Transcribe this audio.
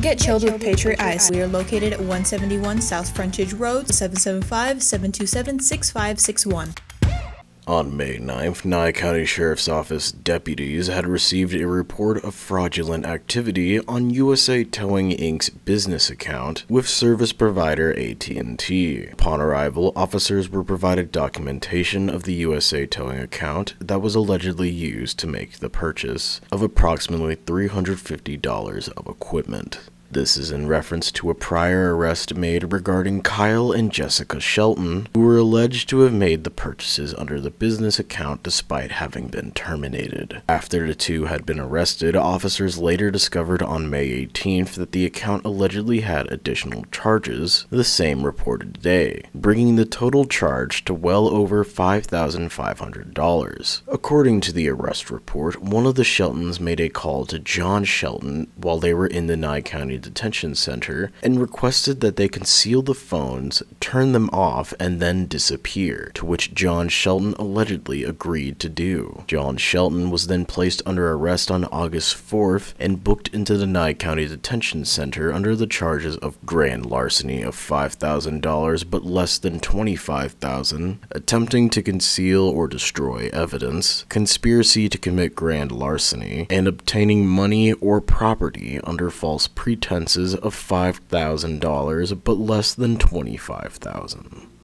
Get chilled with Patriot Ice. We are located at 171 South Frontage Road, 775 727 6561. On May 9th, Nye County Sheriff's Office deputies had received a report of fraudulent activity on USA Towing Inc.'s business account with service provider AT&T. Upon arrival, officers were provided documentation of the USA Towing account that was allegedly used to make the purchase of approximately $350 of equipment. This is in reference to a prior arrest made regarding Kyle and Jessica Shelton, who were alleged to have made the purchases under the business account despite having been terminated. After the two had been arrested, officers later discovered on May 18th that the account allegedly had additional charges, the same reported today, bringing the total charge to well over $5,500. According to the arrest report, one of the Sheltons made a call to John Shelton while they were in the Nye County Detention Center and requested that they conceal the phones, turn them off, and then disappear, to which John Shelton allegedly agreed to do. John Shelton was then placed under arrest on August 4th and booked into the Nye County Detention Center under the charges of grand larceny of $5,000 but less than 25,000, attempting to conceal or destroy evidence, conspiracy to commit grand larceny, and obtaining money or property under false pretense pretenses of $5,000 but less than $25,000.